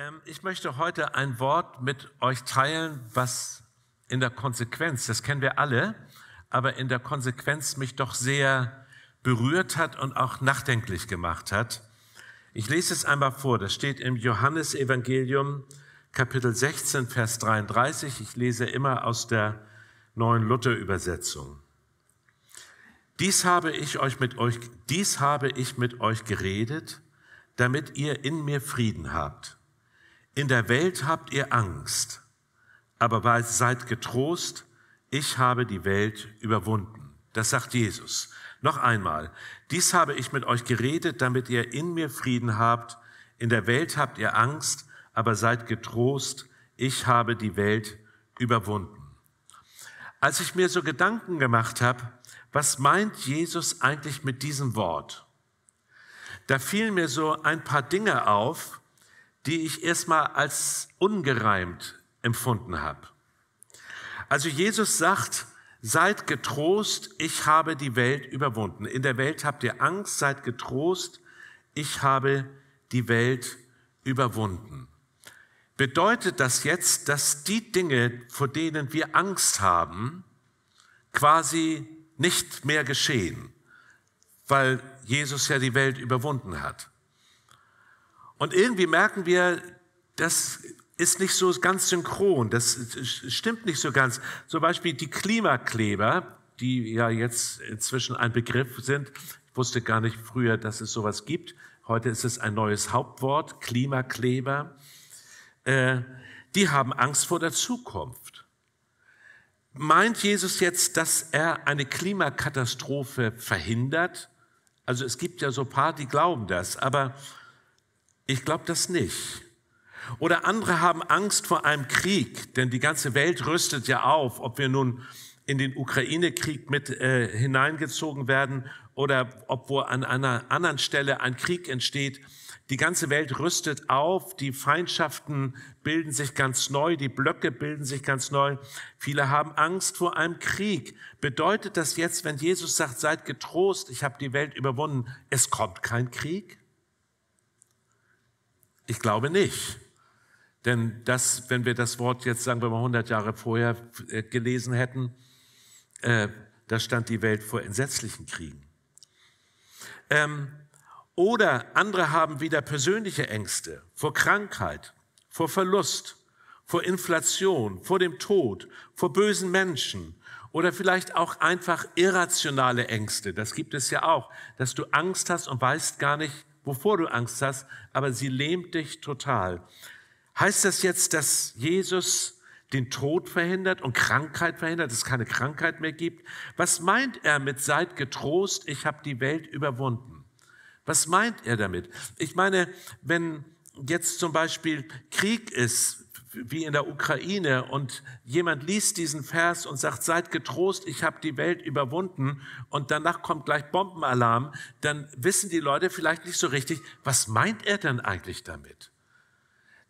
Ähm, ich möchte heute ein Wort mit euch teilen, was in der Konsequenz, das kennen wir alle, aber in der Konsequenz mich doch sehr berührt hat und auch nachdenklich gemacht hat. Ich lese es einmal vor, das steht im Johannesevangelium Kapitel 16, Vers 33. Ich lese immer aus der neuen Luther-Übersetzung. Dies habe ich euch mit euch, dies habe ich mit euch geredet, damit ihr in mir Frieden habt. In der Welt habt ihr Angst, aber seid getrost, ich habe die Welt überwunden. Das sagt Jesus. Noch einmal, dies habe ich mit euch geredet, damit ihr in mir Frieden habt. In der Welt habt ihr Angst, aber seid getrost, ich habe die Welt überwunden. Als ich mir so Gedanken gemacht habe, was meint Jesus eigentlich mit diesem Wort? Da fielen mir so ein paar Dinge auf, die ich erstmal als ungereimt empfunden habe. Also Jesus sagt, seid getrost, ich habe die Welt überwunden. In der Welt habt ihr Angst, seid getrost, ich habe die Welt überwunden. Bedeutet das jetzt, dass die Dinge, vor denen wir Angst haben, quasi nicht mehr geschehen, weil Jesus ja die Welt überwunden hat? Und irgendwie merken wir, das ist nicht so ganz synchron, das stimmt nicht so ganz. Zum Beispiel die Klimakleber, die ja jetzt inzwischen ein Begriff sind. Ich wusste gar nicht früher, dass es sowas gibt. Heute ist es ein neues Hauptwort, Klimakleber. Äh, die haben Angst vor der Zukunft. Meint Jesus jetzt, dass er eine Klimakatastrophe verhindert? Also es gibt ja so ein paar, die glauben das, aber ich glaube das nicht. Oder andere haben Angst vor einem Krieg, denn die ganze Welt rüstet ja auf, ob wir nun in den Ukraine-Krieg mit äh, hineingezogen werden oder ob wo an einer anderen Stelle ein Krieg entsteht. Die ganze Welt rüstet auf, die Feindschaften bilden sich ganz neu, die Blöcke bilden sich ganz neu. Viele haben Angst vor einem Krieg. Bedeutet das jetzt, wenn Jesus sagt, seid getrost, ich habe die Welt überwunden, es kommt kein Krieg? Ich glaube nicht. Denn das, wenn wir das Wort jetzt, sagen wir mal, 100 Jahre vorher äh, gelesen hätten, äh, da stand die Welt vor entsetzlichen Kriegen. Ähm, oder andere haben wieder persönliche Ängste vor Krankheit, vor Verlust, vor Inflation, vor dem Tod, vor bösen Menschen oder vielleicht auch einfach irrationale Ängste. Das gibt es ja auch, dass du Angst hast und weißt gar nicht, wovor du Angst hast, aber sie lähmt dich total. Heißt das jetzt, dass Jesus den Tod verhindert und Krankheit verhindert, dass es keine Krankheit mehr gibt? Was meint er mit seid getrost, ich habe die Welt überwunden? Was meint er damit? Ich meine, wenn jetzt zum Beispiel Krieg ist, wie in der Ukraine und jemand liest diesen Vers und sagt, seid getrost, ich habe die Welt überwunden und danach kommt gleich Bombenalarm, dann wissen die Leute vielleicht nicht so richtig, was meint er denn eigentlich damit?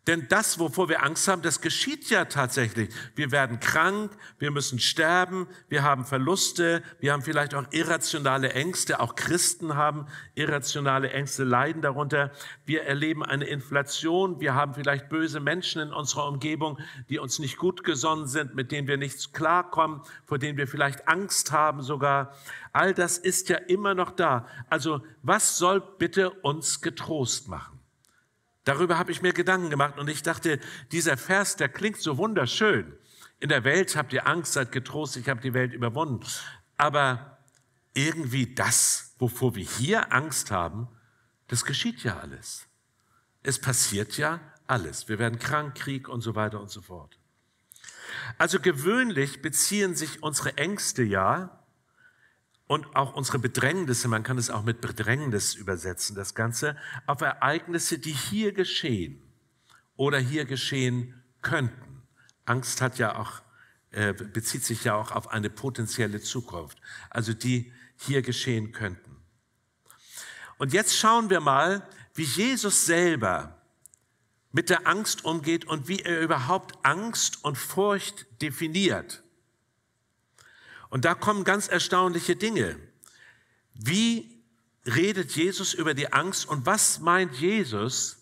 Denn das, wovor wir Angst haben, das geschieht ja tatsächlich. Wir werden krank, wir müssen sterben, wir haben Verluste, wir haben vielleicht auch irrationale Ängste, auch Christen haben irrationale Ängste, leiden darunter. Wir erleben eine Inflation, wir haben vielleicht böse Menschen in unserer Umgebung, die uns nicht gut gesonnen sind, mit denen wir nicht klarkommen, vor denen wir vielleicht Angst haben sogar. All das ist ja immer noch da. Also was soll bitte uns getrost machen? Darüber habe ich mir Gedanken gemacht und ich dachte, dieser Vers, der klingt so wunderschön. In der Welt habt ihr Angst, seid getrost, ich habe die Welt überwunden. Aber irgendwie das, wovor wir hier Angst haben, das geschieht ja alles. Es passiert ja alles. Wir werden krank, Krieg und so weiter und so fort. Also gewöhnlich beziehen sich unsere Ängste ja und auch unsere Bedrängnisse, man kann es auch mit Bedrängnis übersetzen, das Ganze, auf Ereignisse, die hier geschehen oder hier geschehen könnten. Angst hat ja auch, äh, bezieht sich ja auch auf eine potenzielle Zukunft, also die hier geschehen könnten. Und jetzt schauen wir mal, wie Jesus selber mit der Angst umgeht und wie er überhaupt Angst und Furcht definiert. Und da kommen ganz erstaunliche Dinge. Wie redet Jesus über die Angst und was meint Jesus,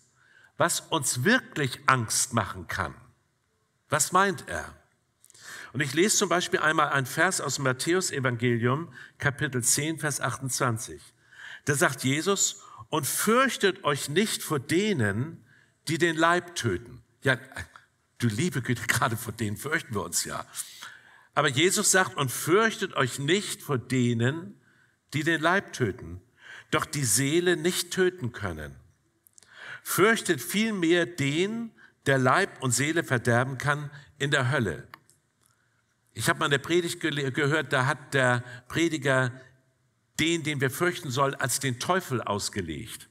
was uns wirklich Angst machen kann. Was meint er? Und ich lese zum Beispiel einmal einen Vers aus dem Matthäus-Evangelium, Kapitel 10, Vers 28. Da sagt Jesus, und fürchtet euch nicht vor denen, die den Leib töten. Ja, du liebe Güte, gerade vor denen fürchten wir uns ja. Aber Jesus sagt, und fürchtet euch nicht vor denen, die den Leib töten, doch die Seele nicht töten können. Fürchtet vielmehr den, der Leib und Seele verderben kann in der Hölle. Ich habe mal eine Predigt gehört, da hat der Prediger den, den wir fürchten sollen, als den Teufel ausgelegt.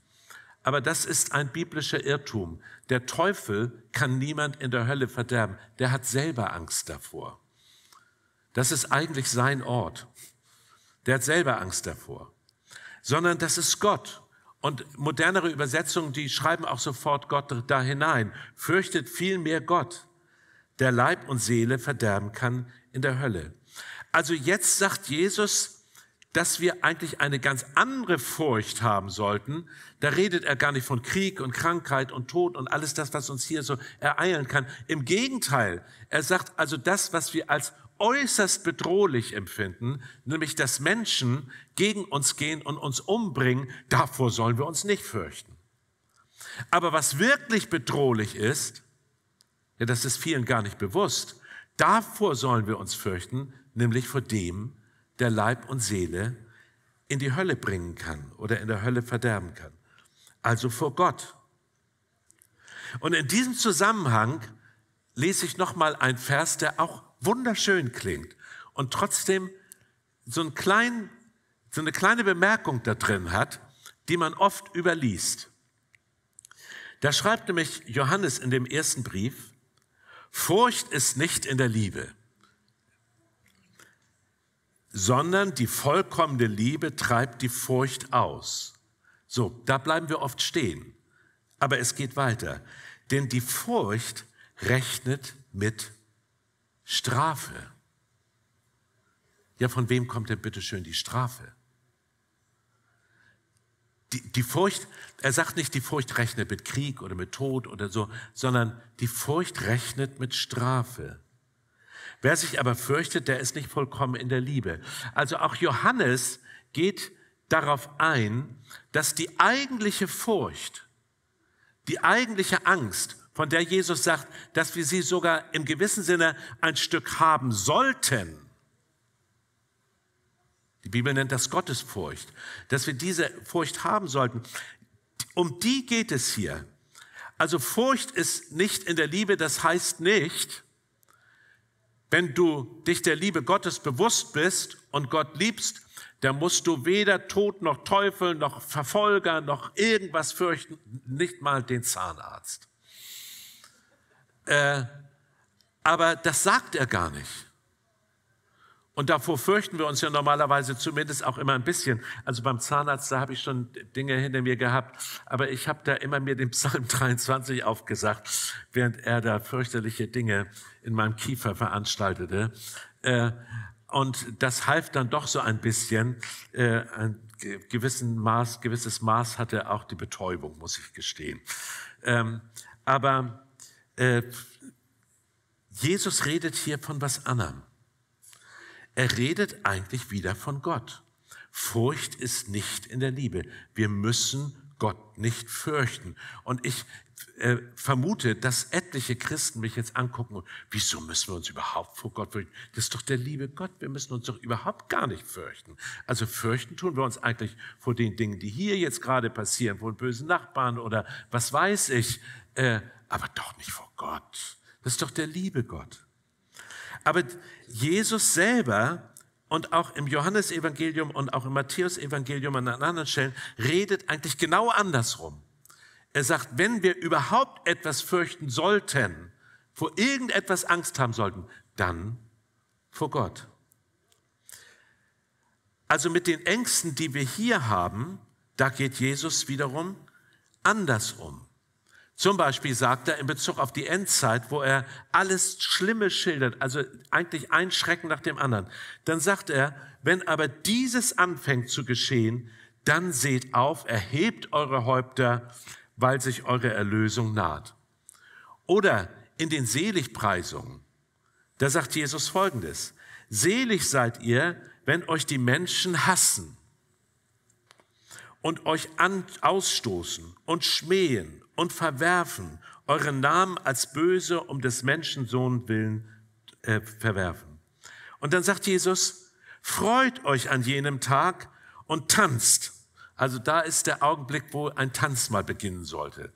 Aber das ist ein biblischer Irrtum. Der Teufel kann niemand in der Hölle verderben. Der hat selber Angst davor. Das ist eigentlich sein Ort. Der hat selber Angst davor. Sondern das ist Gott. Und modernere Übersetzungen, die schreiben auch sofort Gott da hinein. Fürchtet vielmehr Gott, der Leib und Seele verderben kann in der Hölle. Also jetzt sagt Jesus, dass wir eigentlich eine ganz andere Furcht haben sollten. Da redet er gar nicht von Krieg und Krankheit und Tod und alles das, was uns hier so ereilen kann. Im Gegenteil, er sagt also das, was wir als äußerst bedrohlich empfinden, nämlich dass Menschen gegen uns gehen und uns umbringen, davor sollen wir uns nicht fürchten. Aber was wirklich bedrohlich ist, ja, das ist vielen gar nicht bewusst, davor sollen wir uns fürchten, nämlich vor dem, der Leib und Seele in die Hölle bringen kann oder in der Hölle verderben kann. Also vor Gott. Und in diesem Zusammenhang lese ich nochmal ein Vers, der auch wunderschön klingt und trotzdem so, ein klein, so eine kleine Bemerkung da drin hat, die man oft überliest. Da schreibt nämlich Johannes in dem ersten Brief, Furcht ist nicht in der Liebe, sondern die vollkommene Liebe treibt die Furcht aus. So, da bleiben wir oft stehen. Aber es geht weiter. Denn die Furcht rechnet mit Strafe. Ja, von wem kommt denn bitte schön die Strafe? Die, die Furcht, er sagt nicht, die Furcht rechnet mit Krieg oder mit Tod oder so, sondern die Furcht rechnet mit Strafe. Wer sich aber fürchtet, der ist nicht vollkommen in der Liebe. Also auch Johannes geht darauf ein, dass die eigentliche Furcht, die eigentliche Angst, von der Jesus sagt, dass wir sie sogar im gewissen Sinne ein Stück haben sollten. Die Bibel nennt das Gottesfurcht, dass wir diese Furcht haben sollten. Um die geht es hier. Also Furcht ist nicht in der Liebe, das heißt nicht, wenn du dich der Liebe Gottes bewusst bist und Gott liebst, dann musst du weder Tod noch Teufel noch Verfolger noch irgendwas fürchten, nicht mal den Zahnarzt. Äh, aber das sagt er gar nicht. Und davor fürchten wir uns ja normalerweise zumindest auch immer ein bisschen. Also beim Zahnarzt, da habe ich schon Dinge hinter mir gehabt, aber ich habe da immer mir den Psalm 23 aufgesagt, während er da fürchterliche Dinge in meinem Kiefer veranstaltete. Äh, und das half dann doch so ein bisschen. Äh, ein gewissen Maß, gewisses Maß hatte auch die Betäubung, muss ich gestehen. Ähm, aber äh, Jesus redet hier von was anderem. Er redet eigentlich wieder von Gott. Furcht ist nicht in der Liebe. Wir müssen Gott nicht fürchten. Und ich äh, vermute, dass etliche Christen mich jetzt angucken, wieso müssen wir uns überhaupt vor Gott fürchten? Das ist doch der liebe Gott, wir müssen uns doch überhaupt gar nicht fürchten. Also fürchten tun wir uns eigentlich vor den Dingen, die hier jetzt gerade passieren, vor bösen Nachbarn oder was weiß ich, äh, aber doch nicht vor Gott. Das ist doch der liebe Gott. Aber Jesus selber und auch im Johannesevangelium und auch im Matthäusevangelium an anderen Stellen redet eigentlich genau andersrum. Er sagt, wenn wir überhaupt etwas fürchten sollten, vor irgendetwas Angst haben sollten, dann vor Gott. Also mit den Ängsten, die wir hier haben, da geht Jesus wiederum anders um. Zum Beispiel sagt er in Bezug auf die Endzeit, wo er alles Schlimme schildert, also eigentlich ein Schrecken nach dem anderen. Dann sagt er, wenn aber dieses anfängt zu geschehen, dann seht auf, erhebt eure Häupter, weil sich eure Erlösung naht. Oder in den Seligpreisungen, da sagt Jesus Folgendes. Selig seid ihr, wenn euch die Menschen hassen und euch an, ausstoßen und schmähen und verwerfen, euren Namen als böse um des Menschensohn willen äh, verwerfen. Und dann sagt Jesus, freut euch an jenem Tag und tanzt. Also da ist der Augenblick, wo ein Tanz mal beginnen sollte.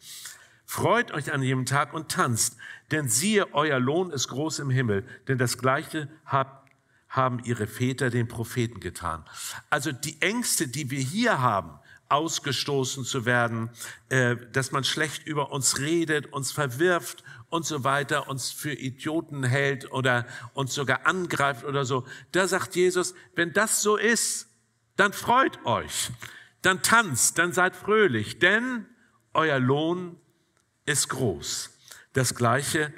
Freut euch an jenem Tag und tanzt, denn siehe, euer Lohn ist groß im Himmel, denn das Gleiche habt, haben ihre Väter den Propheten getan. Also die Ängste, die wir hier haben, ausgestoßen zu werden, äh, dass man schlecht über uns redet, uns verwirft und so weiter, uns für Idioten hält oder uns sogar angreift oder so. Da sagt Jesus, wenn das so ist, dann freut euch, dann tanzt, dann seid fröhlich, denn euer Lohn ist groß. Das Gleiche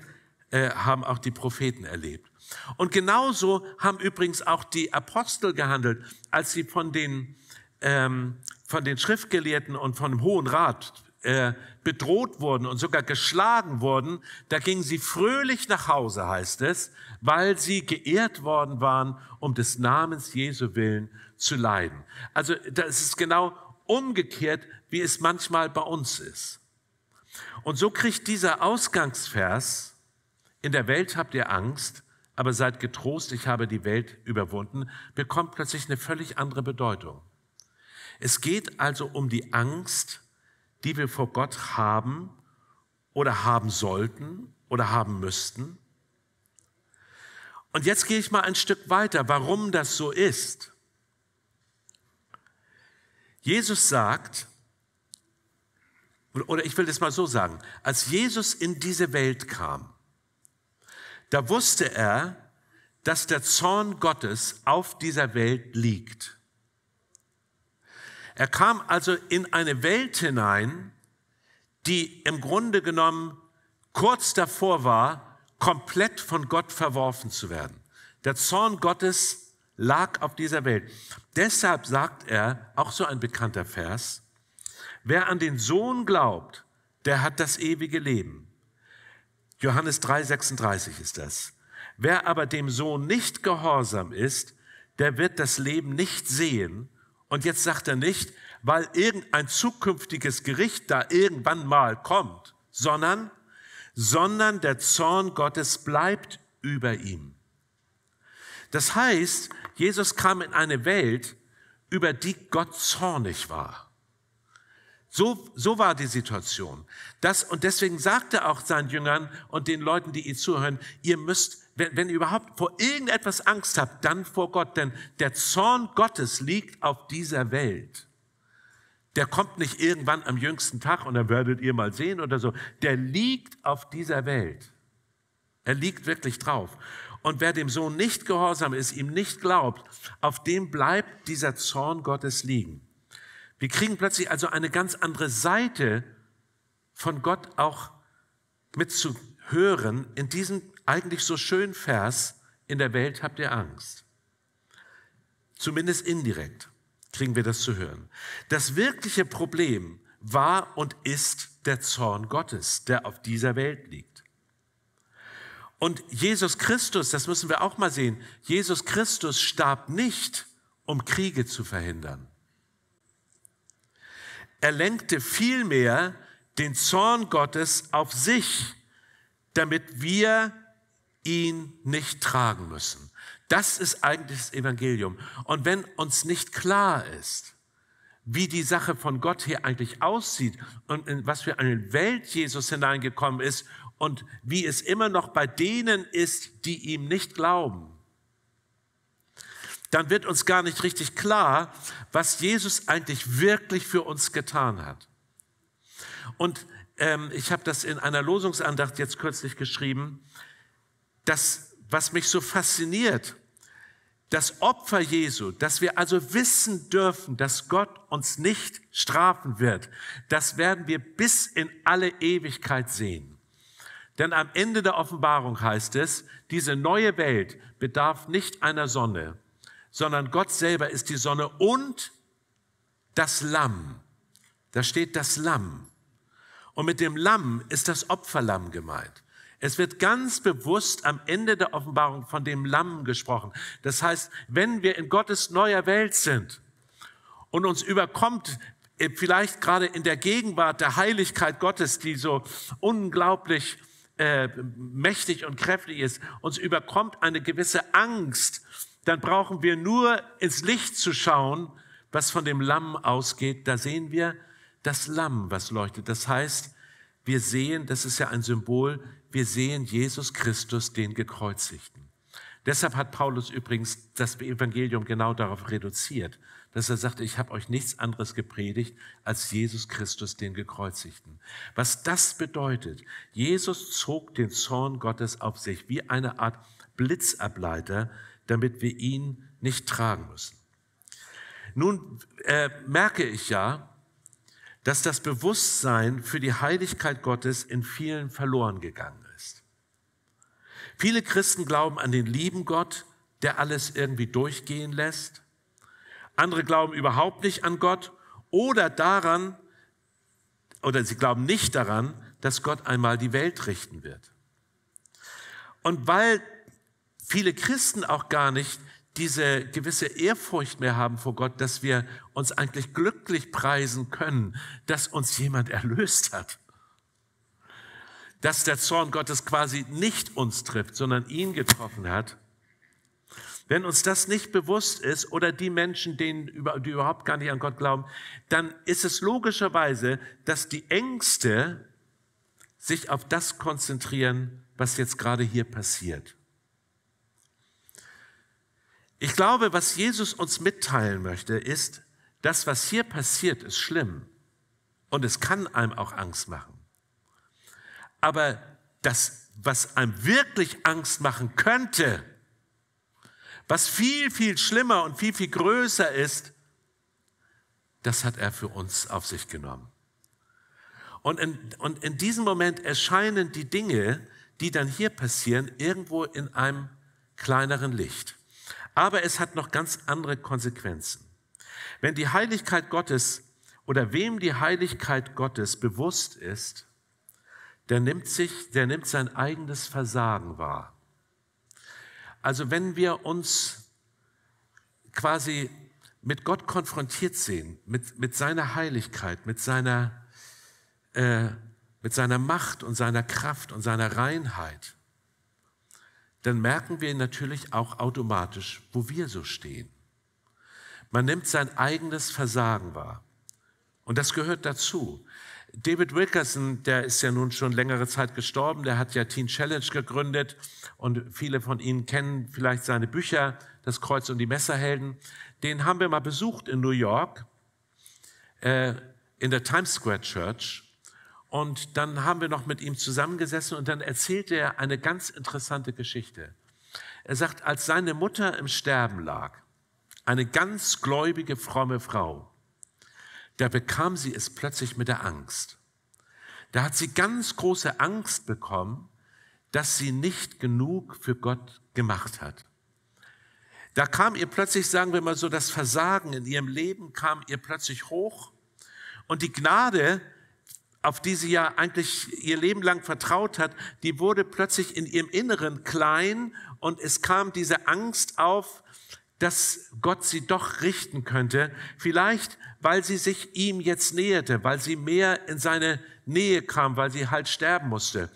äh, haben auch die Propheten erlebt. Und genauso haben übrigens auch die Apostel gehandelt, als sie von den ähm, von den Schriftgelehrten und von dem Hohen Rat äh, bedroht wurden und sogar geschlagen wurden, da gingen sie fröhlich nach Hause, heißt es, weil sie geehrt worden waren, um des Namens Jesu willen zu leiden. Also das ist genau umgekehrt, wie es manchmal bei uns ist. Und so kriegt dieser Ausgangsvers, in der Welt habt ihr Angst, aber seid getrost, ich habe die Welt überwunden, bekommt plötzlich eine völlig andere Bedeutung. Es geht also um die Angst, die wir vor Gott haben oder haben sollten oder haben müssten. Und jetzt gehe ich mal ein Stück weiter, warum das so ist. Jesus sagt, oder ich will das mal so sagen, als Jesus in diese Welt kam, da wusste er, dass der Zorn Gottes auf dieser Welt liegt. Er kam also in eine Welt hinein, die im Grunde genommen kurz davor war, komplett von Gott verworfen zu werden. Der Zorn Gottes lag auf dieser Welt. Deshalb sagt er, auch so ein bekannter Vers, wer an den Sohn glaubt, der hat das ewige Leben. Johannes 3:36 ist das. Wer aber dem Sohn nicht gehorsam ist, der wird das Leben nicht sehen, und jetzt sagt er nicht, weil irgendein zukünftiges Gericht da irgendwann mal kommt, sondern, sondern der Zorn Gottes bleibt über ihm. Das heißt, Jesus kam in eine Welt, über die Gott zornig war. So, so war die Situation. Das, und deswegen sagte er auch seinen Jüngern und den Leuten, die ihm zuhören, ihr müsst wenn, wenn ihr überhaupt vor irgendetwas Angst habt, dann vor Gott, denn der Zorn Gottes liegt auf dieser Welt. Der kommt nicht irgendwann am jüngsten Tag und dann werdet ihr mal sehen oder so. Der liegt auf dieser Welt. Er liegt wirklich drauf. Und wer dem Sohn nicht gehorsam ist, ihm nicht glaubt, auf dem bleibt dieser Zorn Gottes liegen. Wir kriegen plötzlich also eine ganz andere Seite von Gott auch mitzuhören in diesem eigentlich so schön Vers, in der Welt habt ihr Angst. Zumindest indirekt kriegen wir das zu hören. Das wirkliche Problem war und ist der Zorn Gottes, der auf dieser Welt liegt. Und Jesus Christus, das müssen wir auch mal sehen, Jesus Christus starb nicht, um Kriege zu verhindern. Er lenkte vielmehr den Zorn Gottes auf sich, damit wir ihn nicht tragen müssen. Das ist eigentlich das Evangelium. Und wenn uns nicht klar ist, wie die Sache von Gott hier eigentlich aussieht und in was für eine Welt Jesus hineingekommen ist und wie es immer noch bei denen ist, die ihm nicht glauben, dann wird uns gar nicht richtig klar, was Jesus eigentlich wirklich für uns getan hat. Und ähm, ich habe das in einer Losungsandacht jetzt kürzlich geschrieben das, was mich so fasziniert, das Opfer Jesu, dass wir also wissen dürfen, dass Gott uns nicht strafen wird, das werden wir bis in alle Ewigkeit sehen. Denn am Ende der Offenbarung heißt es, diese neue Welt bedarf nicht einer Sonne, sondern Gott selber ist die Sonne und das Lamm. Da steht das Lamm. Und mit dem Lamm ist das Opferlamm gemeint. Es wird ganz bewusst am Ende der Offenbarung von dem Lamm gesprochen. Das heißt, wenn wir in Gottes neuer Welt sind und uns überkommt, äh, vielleicht gerade in der Gegenwart der Heiligkeit Gottes, die so unglaublich äh, mächtig und kräftig ist, uns überkommt eine gewisse Angst, dann brauchen wir nur ins Licht zu schauen, was von dem Lamm ausgeht. Da sehen wir das Lamm, was leuchtet. Das heißt, wir sehen, das ist ja ein Symbol, wir sehen Jesus Christus, den Gekreuzigten. Deshalb hat Paulus übrigens das Evangelium genau darauf reduziert, dass er sagte, ich habe euch nichts anderes gepredigt als Jesus Christus, den Gekreuzigten. Was das bedeutet, Jesus zog den Zorn Gottes auf sich wie eine Art Blitzableiter, damit wir ihn nicht tragen müssen. Nun äh, merke ich ja, dass das Bewusstsein für die Heiligkeit Gottes in vielen verloren gegangen Viele Christen glauben an den lieben Gott, der alles irgendwie durchgehen lässt. Andere glauben überhaupt nicht an Gott oder daran, oder sie glauben nicht daran, dass Gott einmal die Welt richten wird. Und weil viele Christen auch gar nicht diese gewisse Ehrfurcht mehr haben vor Gott, dass wir uns eigentlich glücklich preisen können, dass uns jemand erlöst hat dass der Zorn Gottes quasi nicht uns trifft, sondern ihn getroffen hat, wenn uns das nicht bewusst ist oder die Menschen, denen, die überhaupt gar nicht an Gott glauben, dann ist es logischerweise, dass die Ängste sich auf das konzentrieren, was jetzt gerade hier passiert. Ich glaube, was Jesus uns mitteilen möchte, ist, das, was hier passiert, ist schlimm. Und es kann einem auch Angst machen. Aber das, was einem wirklich Angst machen könnte, was viel, viel schlimmer und viel, viel größer ist, das hat er für uns auf sich genommen. Und in, und in diesem Moment erscheinen die Dinge, die dann hier passieren, irgendwo in einem kleineren Licht. Aber es hat noch ganz andere Konsequenzen. Wenn die Heiligkeit Gottes oder wem die Heiligkeit Gottes bewusst ist, der nimmt sich, der nimmt sein eigenes Versagen wahr. Also wenn wir uns quasi mit Gott konfrontiert sehen, mit, mit seiner Heiligkeit, mit seiner, äh, mit seiner Macht und seiner Kraft und seiner Reinheit, dann merken wir natürlich auch automatisch, wo wir so stehen. Man nimmt sein eigenes Versagen wahr. Und das gehört dazu. David Wilkerson, der ist ja nun schon längere Zeit gestorben, der hat ja Teen Challenge gegründet und viele von Ihnen kennen vielleicht seine Bücher, Das Kreuz und die Messerhelden. Den haben wir mal besucht in New York, äh, in der Times Square Church. Und dann haben wir noch mit ihm zusammengesessen und dann erzählte er eine ganz interessante Geschichte. Er sagt, als seine Mutter im Sterben lag, eine ganz gläubige, fromme Frau, da bekam sie es plötzlich mit der Angst. Da hat sie ganz große Angst bekommen, dass sie nicht genug für Gott gemacht hat. Da kam ihr plötzlich, sagen wir mal so, das Versagen in ihrem Leben kam ihr plötzlich hoch und die Gnade, auf die sie ja eigentlich ihr Leben lang vertraut hat, die wurde plötzlich in ihrem Inneren klein und es kam diese Angst auf, dass Gott sie doch richten könnte. Vielleicht weil sie sich ihm jetzt näherte, weil sie mehr in seine Nähe kam, weil sie halt sterben musste.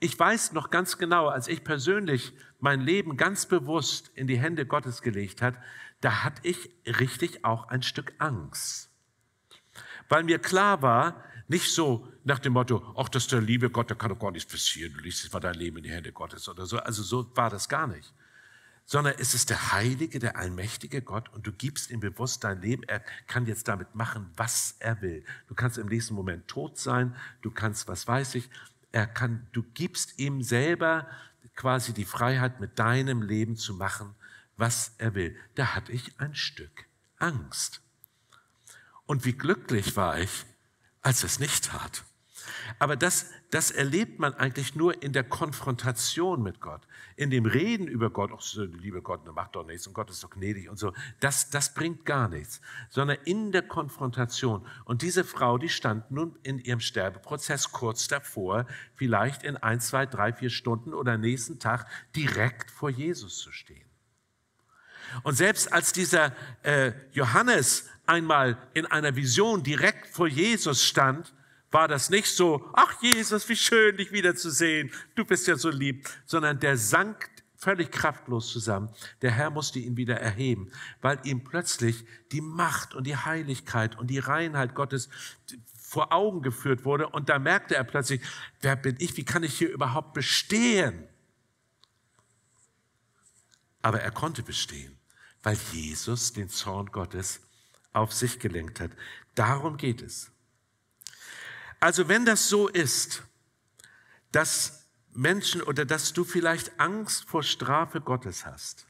Ich weiß noch ganz genau, als ich persönlich mein Leben ganz bewusst in die Hände Gottes gelegt hat, da hatte ich richtig auch ein Stück Angst. Weil mir klar war, nicht so nach dem Motto, ach, das ist der liebe Gott, da kann doch gar nichts passieren, du legst jetzt mal dein Leben in die Hände Gottes oder so. Also so war das gar nicht sondern es ist der heilige, der allmächtige Gott und du gibst ihm bewusst dein Leben. Er kann jetzt damit machen, was er will. Du kannst im nächsten Moment tot sein, du kannst, was weiß ich, er kann, du gibst ihm selber quasi die Freiheit, mit deinem Leben zu machen, was er will. Da hatte ich ein Stück Angst. Und wie glücklich war ich, als es nicht tat. Aber das, das erlebt man eigentlich nur in der Konfrontation mit Gott, in dem Reden über Gott. Ach, liebe Gott, mach doch nichts und Gott ist doch gnädig und so. Das, das bringt gar nichts, sondern in der Konfrontation. Und diese Frau, die stand nun in ihrem Sterbeprozess kurz davor, vielleicht in ein, zwei, drei, vier Stunden oder nächsten Tag direkt vor Jesus zu stehen. Und selbst als dieser äh, Johannes einmal in einer Vision direkt vor Jesus stand, war das nicht so, ach Jesus, wie schön, dich wiederzusehen, du bist ja so lieb, sondern der sank völlig kraftlos zusammen. Der Herr musste ihn wieder erheben, weil ihm plötzlich die Macht und die Heiligkeit und die Reinheit Gottes vor Augen geführt wurde. Und da merkte er plötzlich, wer bin ich, wie kann ich hier überhaupt bestehen? Aber er konnte bestehen, weil Jesus den Zorn Gottes auf sich gelenkt hat. Darum geht es. Also wenn das so ist, dass Menschen oder dass du vielleicht Angst vor Strafe Gottes hast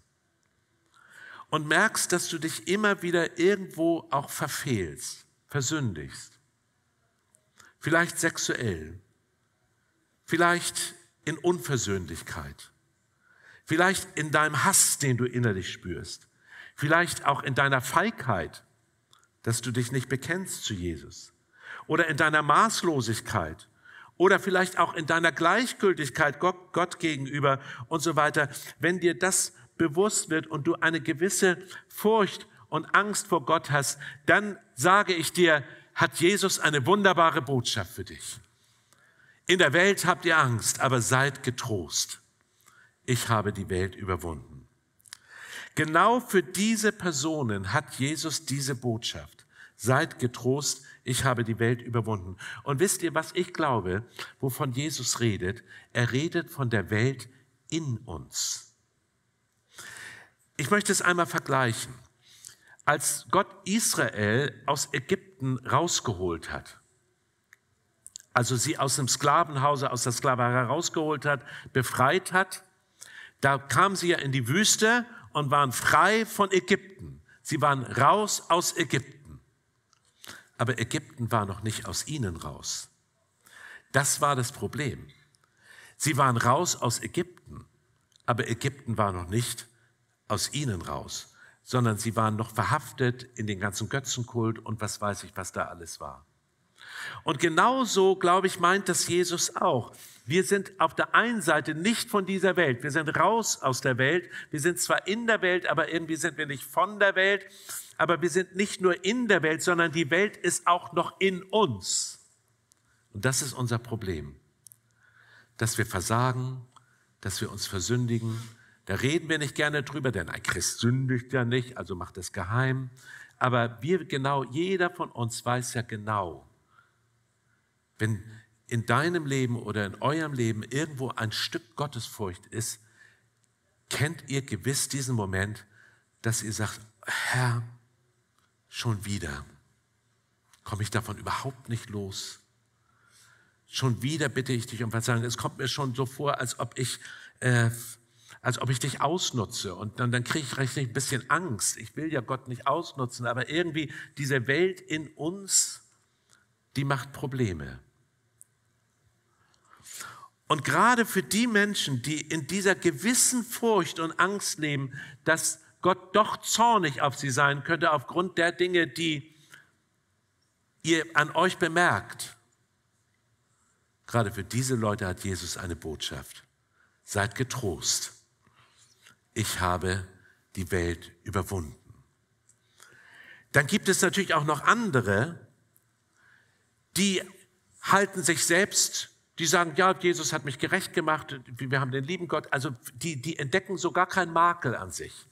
und merkst, dass du dich immer wieder irgendwo auch verfehlst, versündigst, vielleicht sexuell, vielleicht in Unversöhnlichkeit, vielleicht in deinem Hass, den du innerlich spürst, vielleicht auch in deiner Feigheit, dass du dich nicht bekennst zu Jesus oder in deiner Maßlosigkeit oder vielleicht auch in deiner Gleichgültigkeit Gott, gegenüber und so weiter, wenn dir das bewusst wird und du eine gewisse Furcht und Angst vor Gott hast, dann sage ich dir, hat Jesus eine wunderbare Botschaft für dich. In der Welt habt ihr Angst, aber seid getrost. Ich habe die Welt überwunden. Genau für diese Personen hat Jesus diese Botschaft. Seid getrost, ich habe die Welt überwunden. Und wisst ihr, was ich glaube, wovon Jesus redet? Er redet von der Welt in uns. Ich möchte es einmal vergleichen. Als Gott Israel aus Ägypten rausgeholt hat, also sie aus dem Sklavenhause, aus der Sklaverei rausgeholt hat, befreit hat, da kamen sie ja in die Wüste und waren frei von Ägypten. Sie waren raus aus Ägypten. Aber Ägypten war noch nicht aus ihnen raus. Das war das Problem. Sie waren raus aus Ägypten, aber Ägypten war noch nicht aus ihnen raus, sondern sie waren noch verhaftet in den ganzen Götzenkult und was weiß ich, was da alles war. Und genauso, glaube ich, meint das Jesus auch. Wir sind auf der einen Seite nicht von dieser Welt. Wir sind raus aus der Welt. Wir sind zwar in der Welt, aber irgendwie sind wir nicht von der Welt aber wir sind nicht nur in der Welt, sondern die Welt ist auch noch in uns. Und das ist unser Problem, dass wir versagen, dass wir uns versündigen. Da reden wir nicht gerne drüber, denn ein Christ sündigt ja nicht, also macht es geheim. Aber wir genau, jeder von uns weiß ja genau, wenn in deinem Leben oder in eurem Leben irgendwo ein Stück Gottesfurcht ist, kennt ihr gewiss diesen Moment, dass ihr sagt, Herr, Schon wieder komme ich davon überhaupt nicht los. Schon wieder bitte ich dich um Verzeihung. Es kommt mir schon so vor, als ob ich, äh, als ob ich dich ausnutze. Und dann, dann kriege ich recht ein bisschen Angst. Ich will ja Gott nicht ausnutzen, aber irgendwie diese Welt in uns, die macht Probleme. Und gerade für die Menschen, die in dieser gewissen Furcht und Angst leben, dass Gott doch zornig auf sie sein könnte aufgrund der Dinge, die ihr an euch bemerkt. Gerade für diese Leute hat Jesus eine Botschaft. Seid getrost. Ich habe die Welt überwunden. Dann gibt es natürlich auch noch andere, die halten sich selbst, die sagen, ja, Jesus hat mich gerecht gemacht, wir haben den lieben Gott. Also die, die entdecken so gar keinen Makel an sich.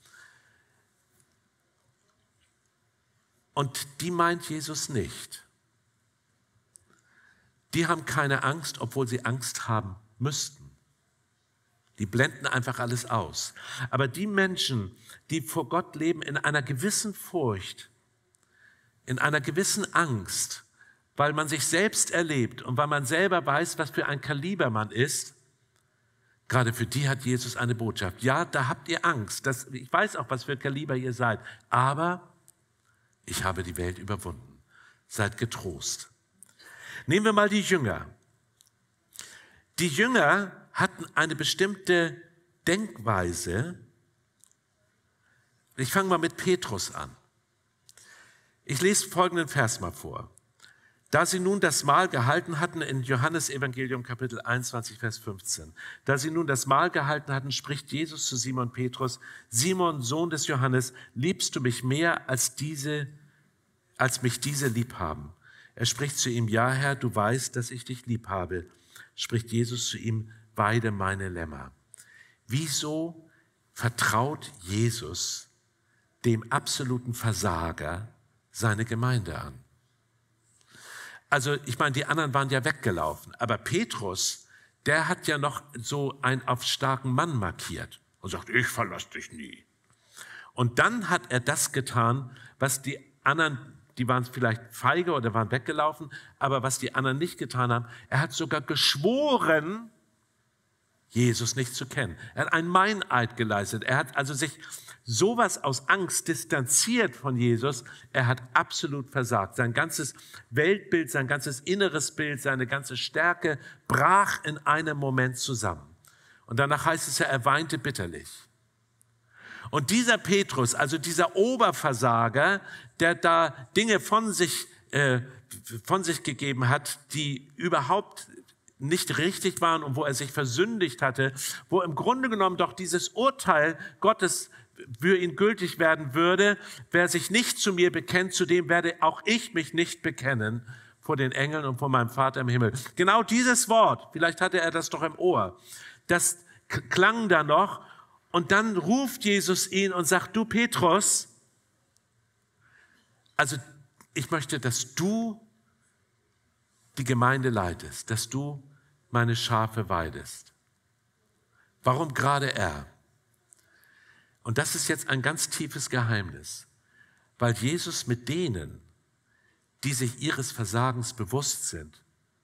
Und die meint Jesus nicht. Die haben keine Angst, obwohl sie Angst haben müssten. Die blenden einfach alles aus. Aber die Menschen, die vor Gott leben in einer gewissen Furcht, in einer gewissen Angst, weil man sich selbst erlebt und weil man selber weiß, was für ein Kaliber man ist, gerade für die hat Jesus eine Botschaft. Ja, da habt ihr Angst. Das, ich weiß auch, was für ein Kaliber ihr seid. Aber ich habe die Welt überwunden. Seid getrost. Nehmen wir mal die Jünger. Die Jünger hatten eine bestimmte Denkweise. Ich fange mal mit Petrus an. Ich lese folgenden Vers mal vor. Da sie nun das Mahl gehalten hatten in Johannes Evangelium Kapitel 21 Vers 15. Da sie nun das Mahl gehalten hatten, spricht Jesus zu Simon Petrus: Simon, Sohn des Johannes, liebst du mich mehr als diese, als mich diese lieb haben? Er spricht zu ihm: Ja, Herr, du weißt, dass ich dich lieb habe. Spricht Jesus zu ihm: Weide meine Lämmer. Wieso vertraut Jesus dem absoluten Versager seine Gemeinde an? Also ich meine, die anderen waren ja weggelaufen, aber Petrus, der hat ja noch so einen auf starken Mann markiert und sagt, ich verlasse dich nie. Und dann hat er das getan, was die anderen, die waren vielleicht feige oder waren weggelaufen, aber was die anderen nicht getan haben, er hat sogar geschworen, Jesus nicht zu kennen. Er hat einen Meineid geleistet. Er hat also sich sowas aus Angst distanziert von Jesus. Er hat absolut versagt. Sein ganzes Weltbild, sein ganzes inneres Bild, seine ganze Stärke brach in einem Moment zusammen. Und danach heißt es ja, er weinte bitterlich. Und dieser Petrus, also dieser Oberversager, der da Dinge von sich, äh, von sich gegeben hat, die überhaupt nicht richtig waren und wo er sich versündigt hatte, wo im Grunde genommen doch dieses Urteil Gottes für ihn gültig werden würde, wer sich nicht zu mir bekennt, zu dem werde auch ich mich nicht bekennen vor den Engeln und vor meinem Vater im Himmel. Genau dieses Wort, vielleicht hatte er das doch im Ohr, das klang da noch und dann ruft Jesus ihn und sagt, du Petrus, also ich möchte, dass du die Gemeinde leitest, dass du meine Schafe weidest. Warum gerade er? Und das ist jetzt ein ganz tiefes Geheimnis, weil Jesus mit denen, die sich ihres Versagens bewusst sind,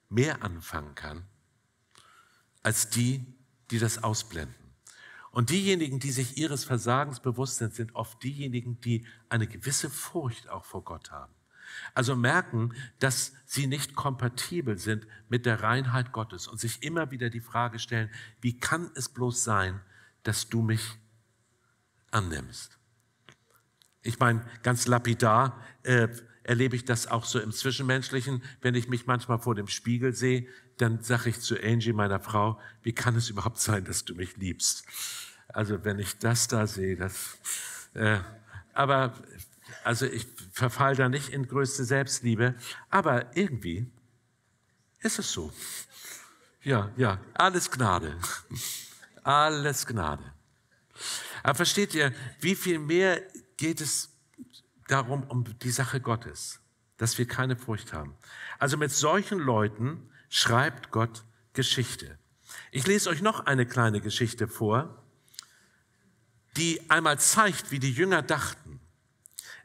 mehr anfangen kann, als die, die das ausblenden. Und diejenigen, die sich ihres Versagens bewusst sind, sind oft diejenigen, die eine gewisse Furcht auch vor Gott haben. Also merken, dass sie nicht kompatibel sind mit der Reinheit Gottes und sich immer wieder die Frage stellen, wie kann es bloß sein, dass du mich annimmst. Ich meine, ganz lapidar äh, erlebe ich das auch so im Zwischenmenschlichen. Wenn ich mich manchmal vor dem Spiegel sehe, dann sage ich zu Angie, meiner Frau, wie kann es überhaupt sein, dass du mich liebst? Also wenn ich das da sehe, das... Äh, aber also ich verfall da nicht in größte Selbstliebe, aber irgendwie ist es so. Ja, ja, alles Gnade. Alles Gnade. Aber versteht ihr, wie viel mehr geht es darum, um die Sache Gottes, dass wir keine Furcht haben. Also mit solchen Leuten schreibt Gott Geschichte. Ich lese euch noch eine kleine Geschichte vor, die einmal zeigt, wie die Jünger dachten.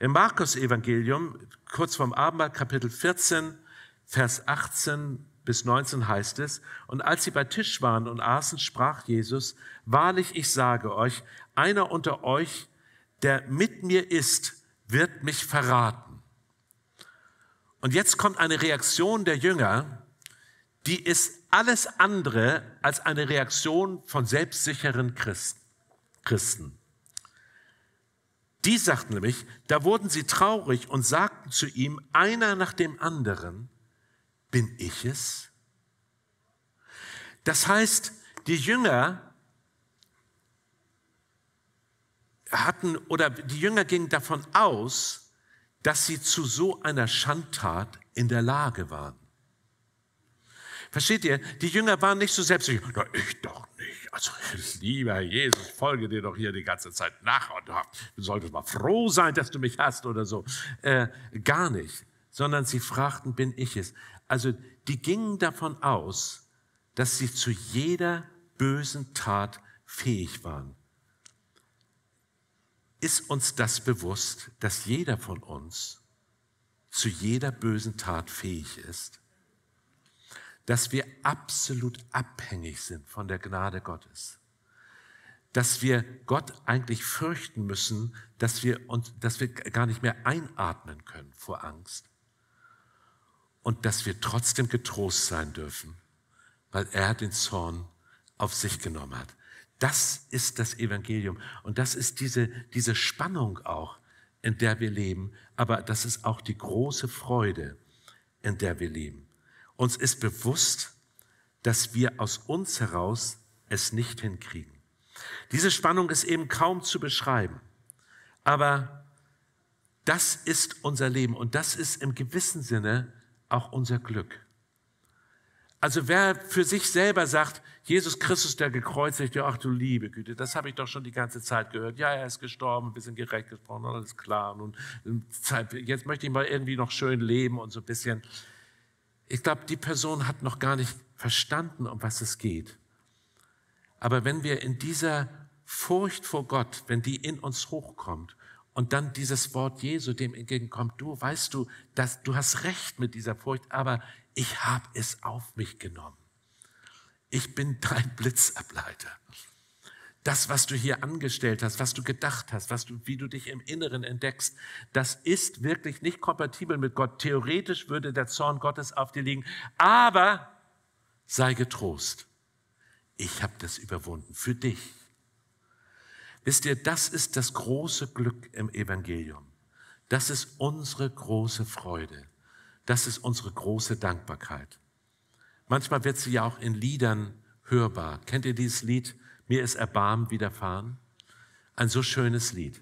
Im Markus-Evangelium, kurz vorm Abendmahl, Kapitel 14, Vers 18 bis 19 heißt es, und als sie bei Tisch waren und aßen, sprach Jesus, wahrlich, ich sage euch, einer unter euch, der mit mir ist, wird mich verraten. Und jetzt kommt eine Reaktion der Jünger, die ist alles andere als eine Reaktion von selbstsicheren Christen. Die sagten nämlich, da wurden sie traurig und sagten zu ihm, einer nach dem anderen, bin ich es? Das heißt, die Jünger hatten oder die Jünger gingen davon aus, dass sie zu so einer Schandtat in der Lage waren. Versteht ihr? Die Jünger waren nicht so selbstsicher. Na, ich doch. Also, lieber Jesus, folge dir doch hier die ganze Zeit nach und du solltest mal froh sein, dass du mich hast oder so. Äh, gar nicht. Sondern sie fragten, bin ich es? Also, die gingen davon aus, dass sie zu jeder bösen Tat fähig waren ist uns das bewusst, dass jeder von uns zu jeder bösen Tat fähig ist? Dass wir absolut abhängig sind von der Gnade Gottes? Dass wir Gott eigentlich fürchten müssen, dass wir, uns, dass wir gar nicht mehr einatmen können vor Angst? und dass wir trotzdem getrost sein dürfen, weil er den Zorn auf sich genommen hat. Das ist das Evangelium und das ist diese, diese Spannung auch, in der wir leben, aber das ist auch die große Freude, in der wir leben. Uns ist bewusst, dass wir aus uns heraus es nicht hinkriegen. Diese Spannung ist eben kaum zu beschreiben, aber das ist unser Leben und das ist im gewissen Sinne auch unser Glück. Also wer für sich selber sagt, Jesus Christus, der gekreuzigte, ach du liebe Güte, das habe ich doch schon die ganze Zeit gehört. Ja, er ist gestorben, wir sind gerecht gesprochen, alles klar. Und jetzt möchte ich mal irgendwie noch schön leben und so ein bisschen. Ich glaube, die Person hat noch gar nicht verstanden, um was es geht. Aber wenn wir in dieser Furcht vor Gott, wenn die in uns hochkommt und dann dieses Wort Jesu dem entgegenkommt, du weißt du, dass du hast recht mit dieser Furcht, aber ich habe es auf mich genommen. Ich bin dein Blitzableiter. Das, was du hier angestellt hast, was du gedacht hast, was du, wie du dich im Inneren entdeckst, das ist wirklich nicht kompatibel mit Gott. Theoretisch würde der Zorn Gottes auf dir liegen, aber sei getrost. Ich habe das überwunden für dich. Wisst ihr, das ist das große Glück im Evangelium. Das ist unsere große Freude. Das ist unsere große Dankbarkeit. Manchmal wird sie ja auch in Liedern hörbar. Kennt ihr dieses Lied? Mir ist Erbarmen widerfahren. Ein so schönes Lied.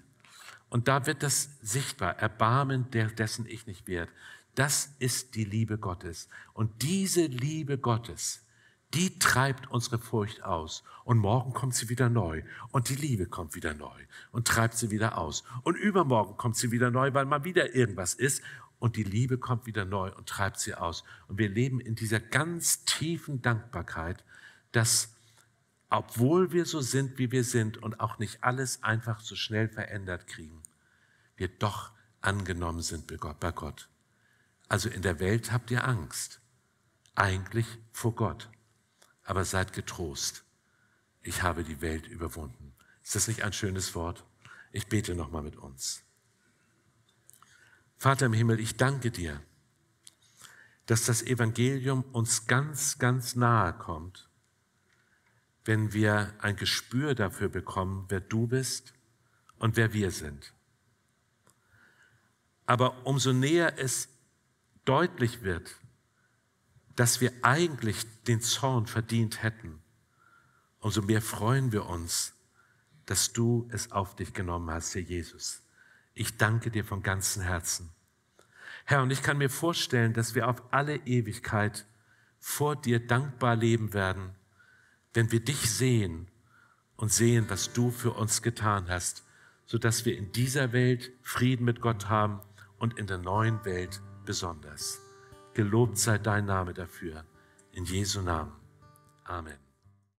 Und da wird das sichtbar. Erbarmen, dessen ich nicht wert. Das ist die Liebe Gottes. Und diese Liebe Gottes, die treibt unsere Furcht aus. Und morgen kommt sie wieder neu. Und die Liebe kommt wieder neu und treibt sie wieder aus. Und übermorgen kommt sie wieder neu, weil mal wieder irgendwas ist. Und die Liebe kommt wieder neu und treibt sie aus. Und wir leben in dieser ganz tiefen Dankbarkeit, dass obwohl wir so sind, wie wir sind und auch nicht alles einfach so schnell verändert kriegen, wir doch angenommen sind bei Gott. Also in der Welt habt ihr Angst, eigentlich vor Gott aber seid getrost. Ich habe die Welt überwunden. Ist das nicht ein schönes Wort? Ich bete nochmal mit uns. Vater im Himmel, ich danke dir, dass das Evangelium uns ganz, ganz nahe kommt, wenn wir ein Gespür dafür bekommen, wer du bist und wer wir sind. Aber umso näher es deutlich wird, dass wir eigentlich den Zorn verdient hätten, umso mehr freuen wir uns, dass du es auf dich genommen hast, Herr Jesus. Ich danke dir von ganzem Herzen. Herr, und ich kann mir vorstellen, dass wir auf alle Ewigkeit vor dir dankbar leben werden, wenn wir dich sehen und sehen, was du für uns getan hast, sodass wir in dieser Welt Frieden mit Gott haben und in der neuen Welt besonders. Gelobt sei dein Name dafür. In Jesu Namen. Amen.